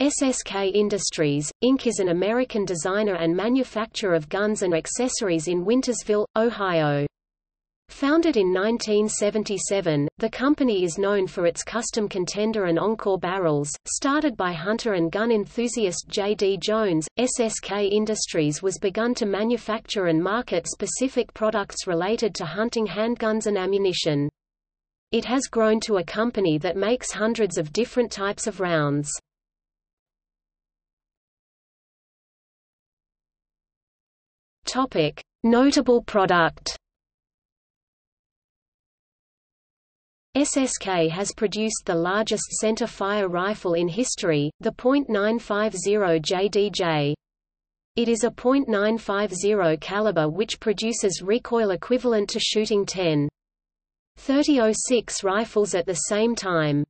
SSK Industries, Inc. is an American designer and manufacturer of guns and accessories in Wintersville, Ohio. Founded in 1977, the company is known for its custom contender and encore barrels. Started by hunter and gun enthusiast J. D. Jones, SSK Industries was begun to manufacture and market specific products related to hunting handguns and ammunition. It has grown to a company that makes hundreds of different types of rounds. Topic: Notable product. SSK has produced the largest center fire rifle in history, the .950 JDJ. It is a .950 caliber which produces recoil equivalent to shooting 10. 30.06 rifles at the same time.